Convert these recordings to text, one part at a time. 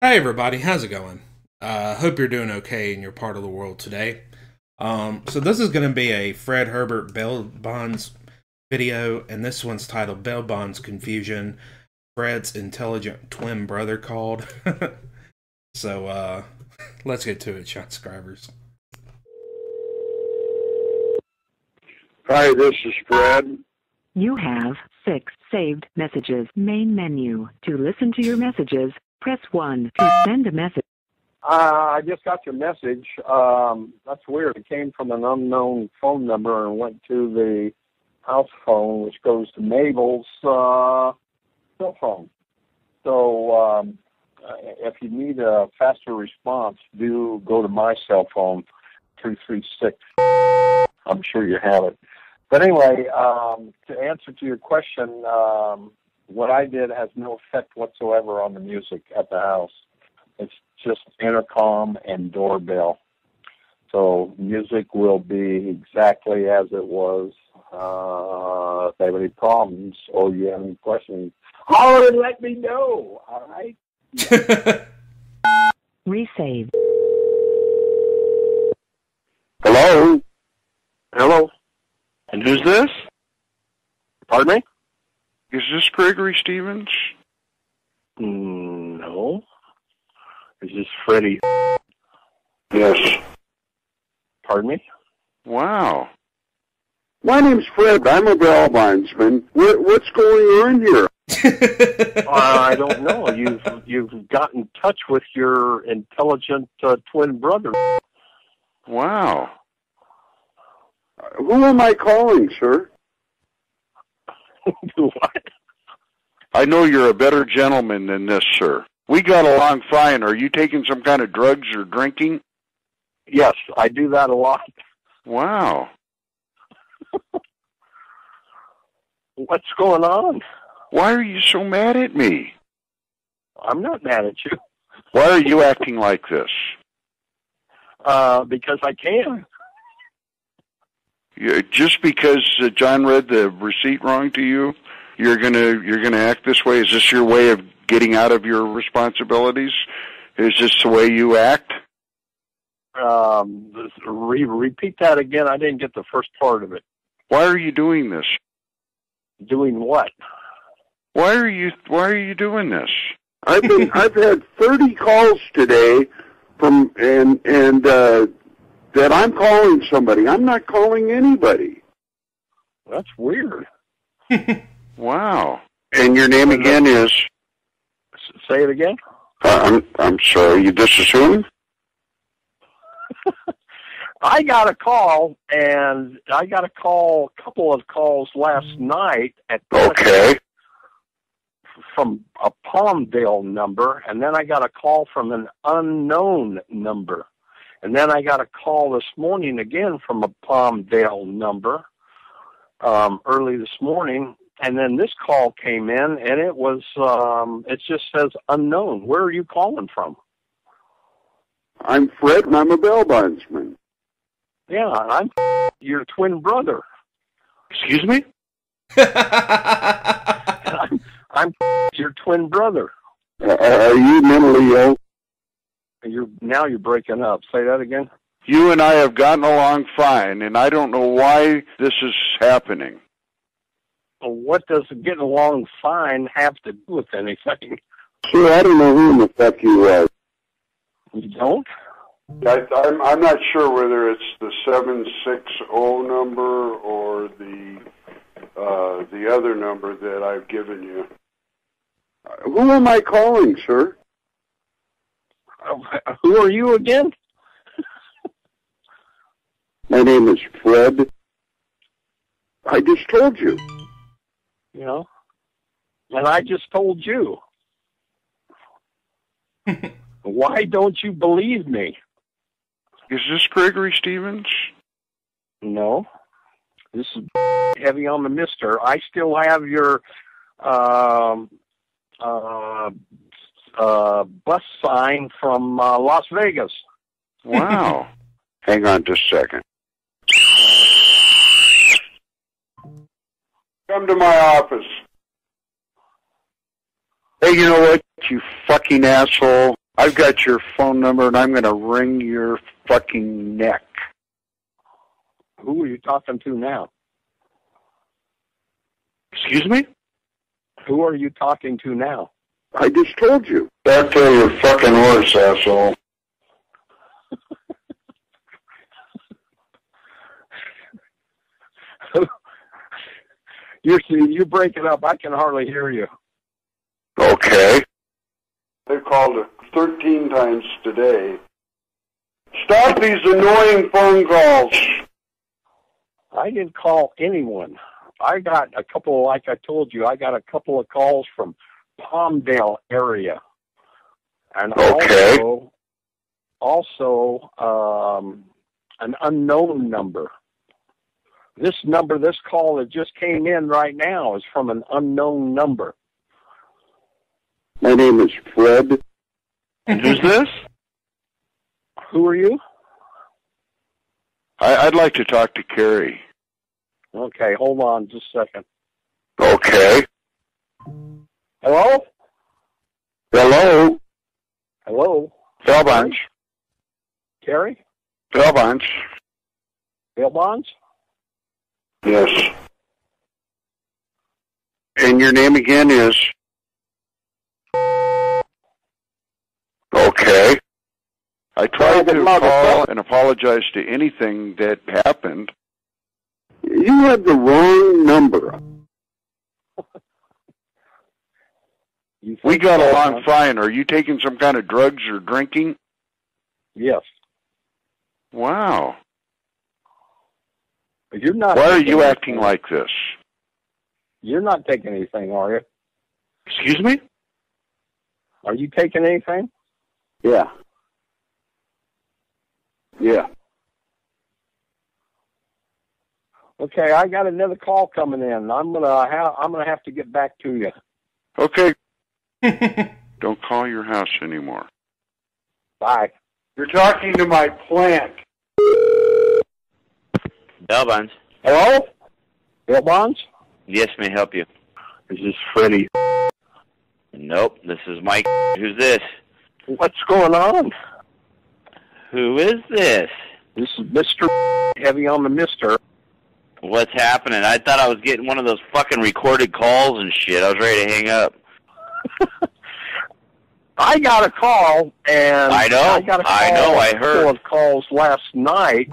Hey everybody, how's it going? Uh, hope you're doing okay in your part of the world today. Um, so this is going to be a Fred Herbert bail bonds video, and this one's titled "Bail Bonds Confusion." Fred's intelligent twin brother called. so uh, let's get to it, Seanscribers. Hi, this is Fred. You have six saved messages. Main menu. To listen to your messages, press 1. To send a message. Uh, I just got your message. Um, that's weird. It came from an unknown phone number and went to the house phone, which goes to Mabel's uh, cell phone. So um, if you need a faster response, do go to my cell phone, 336. I'm sure you have it. But anyway, um, to answer to your question, um, what I did has no effect whatsoever on the music at the house. It's just intercom and doorbell. So music will be exactly as it was. Uh, if they have any problems or you have any questions, holler and let me know. All right. Resave. Hello. Hello. And who's this? Pardon me? Is this Gregory Stevens? Mm, no. Is this Freddie? Yes. Pardon me? Wow. My name's Fred. I'm a bail bondsman. What, what's going on here? uh, I don't know. You've you've got in touch with your intelligent uh, twin brother. Wow. Who am I calling, sir? what? I know you're a better gentleman than this, sir. We got along fine. Are you taking some kind of drugs or drinking? Yes, I do that a lot. Wow. What's going on? Why are you so mad at me? I'm not mad at you. Why are you acting like this? Uh, because I can. You, just because uh, John read the receipt wrong to you, you're gonna you're gonna act this way. Is this your way of getting out of your responsibilities? Is this the way you act? Um, re- repeat that again. I didn't get the first part of it. Why are you doing this? Doing what? Why are you Why are you doing this? I've been I've had 30 calls today from and and uh, that I'm calling somebody. I'm not calling anybody. That's weird. Wow. And your name again is? Say it again. Uh, I'm I'm sorry. This is who? I got a call, and I got a call, a couple of calls last night at Okay. from a Palmdale number, and then I got a call from an unknown number. And then I got a call this morning again from a Palmdale number um, early this morning. And then this call came in, and it was, um, it just says unknown. Where are you calling from? I'm Fred, and I'm a bail bondsman. Yeah, I'm your twin brother. Excuse me? I'm, I'm your twin brother. Uh, are you mentally ill? You're now you're breaking up. Say that again. You and I have gotten along fine, and I don't know why this is happening. Well, what does getting along fine have to do with anything? Sir, I don't know who in the fuck you are. You don't? I, I'm I'm not sure whether it's the seven six zero number or the uh, the other number that I've given you. Who am I calling, sir? Uh, Who are you again? My name is Fred. I just told you. You know, and I just told you. Why don't you believe me? Is this Gregory Stevens? No, this is heavy on the Mister. I still have your um, uh, uh, bus sign from uh, Las Vegas. Wow. Hang on just a second. Come to my office. Hey, you know what, you fucking asshole? I've got your phone number, and I'm going to wring your fucking neck. Who are you talking to now? Excuse me? Who are you talking to now? I just told you. Back to your fucking horse, asshole. You're you're breaking up. I can hardly hear you. Okay. They called 13 times today. Stop these annoying phone calls. I didn't call anyone. I got a couple, like I told you, I got a couple of calls from Palmdale area, and Okay. also, also um, an unknown number. This number, this call that just came in right now, is from an unknown number. My name is Fred. Who's this? Who are you? I, I'd like to talk to Carrie. Okay, hold on just a second. Okay. Hello? Hello? Hello? Bellbunch. Carrie? Bellbunch. Bill Bonds? Yes. And your name again is? Okay. I tried to call and apologize to anything that happened. You had the wrong number. We got along huh? fine. Are you taking some kind of drugs or drinking? Yes. Wow. But you're not. Why are taking you anything. acting like this? You're not taking anything, are you? Excuse me? Are you taking anything? Yeah. Yeah. Okay, I got another call coming in. I'm gonna ha- I'm gonna have to get back to you. Okay. Don't call your house anymore. Bye. You're talking to my plant. Bell Bonds. Hello? Bill Bonds? Yes, may I help you? This is Freddie. Nope, this is Mike. Who's this? What's going on? Who is this? This is Mister Heavy on the Mister. What's happening? I thought I was getting one of those fucking recorded calls and shit. I was ready to hang up. I got a call, and I know, I got a call. I know, I heard. of calls last night,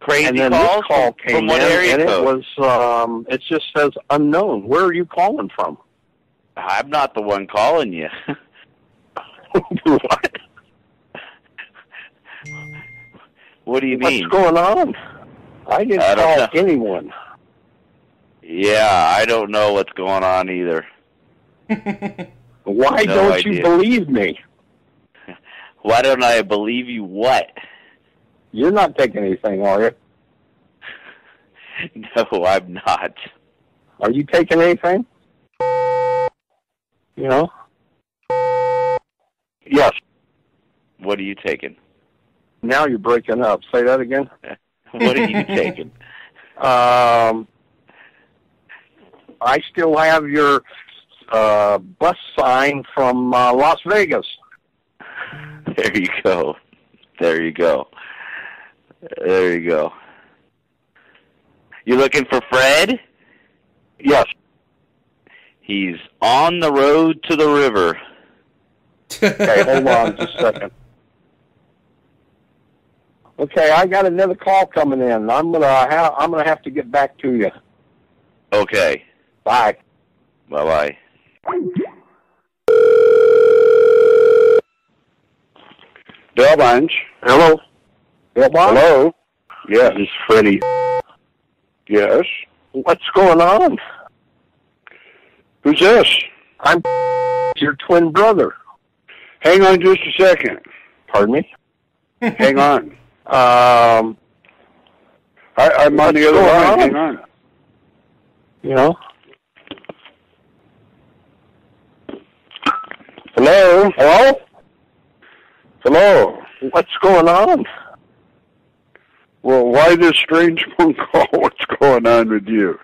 Crazy and then calls this call from, came from what in, area and code? it was um, it just says unknown. Where are you calling from? I'm not the one calling you. what? what do you What's mean? What's going on? I didn't I call know. anyone. Yeah, I don't know what's going on either. Why No don't you believe me? Why don't I believe you what? You're not taking anything, are you? No, I'm not. Are you taking anything? You know? Yes. What are you taking? Now you're breaking up. Say that again. What are you taking? Um, I still have your uh, bus sign from uh, Las Vegas. There you go. There you go. There you go. You looking for Fred? Yes. He's on the road to the river. Okay, hold on just a second. Okay, I got another call coming in. I'm gonna ha- I'm gonna have to get back to you. Okay. Bye. Bye bye. Bell Bunch. Hello. Hello? Yes. This is Freddie. Yes. What's going on? Who's this? I'm your twin brother. Hang on just a second. Pardon me? Hang on. Um, I, I'm on the other line. on? Hang on. you know. Hello? Hello? Hello. What's going on? Well, why this strange phone call? What's going on with you?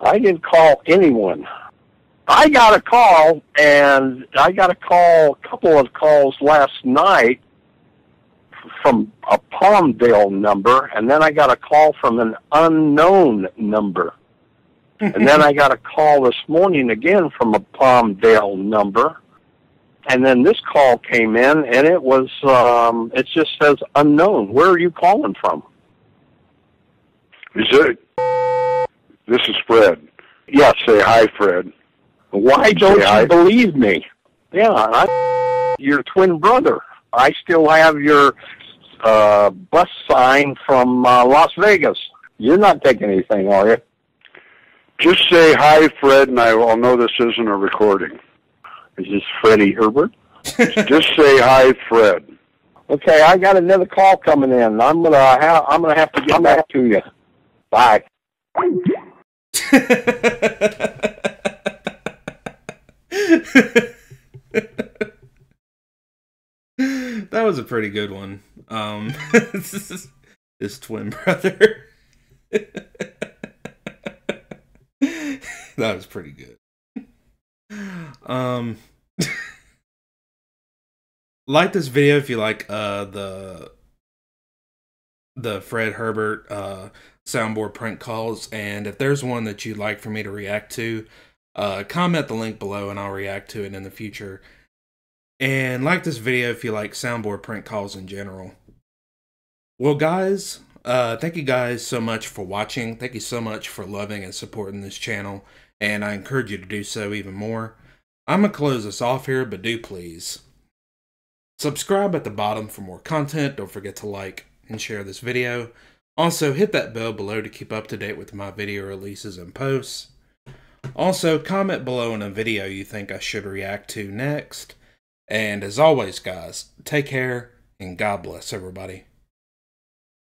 I didn't call anyone. I got a call, and I got a call, a couple of calls last night from a Palmdale number, and then I got a call from an unknown number. and then I got a call this morning again from a Palmdale number. And then this call came in, and it was, um, it just says unknown. Where are you calling from? Is it? This is Fred. Yes. Say hi, Fred. Why don't hi. you believe me? Yeah, I'm your twin brother. I still have your uh, bus sign from uh, Las Vegas. You're not taking anything, are you? Just say hi, Fred, and I will know this isn't a recording. Is this Freddie Herbert? Just say hi, Fred. Okay, I got another call coming in. I'm gonna ha- I'm gonna have to get back to you. Bye. that was a pretty good one. Um, his twin brother. that was pretty good. Um, like this video if you like uh the the Fred Herbert uh soundboard prank calls, and if there's one that you'd like for me to react to, uh, comment the link below and I'll react to it in the future. And like this video if you like soundboard prank calls in general. Well, guys, uh, thank you guys so much for watching. Thank you so much for loving and supporting this channel, and I encourage you to do so even more. I'm gonna close this off here, but do please subscribe at the bottom for more content. Don't forget to like and share this video. Also, hit that bell below to keep up to date with my video releases and posts. Also, comment below on a video you think I should react to next. And as always, guys, take care and God bless everybody.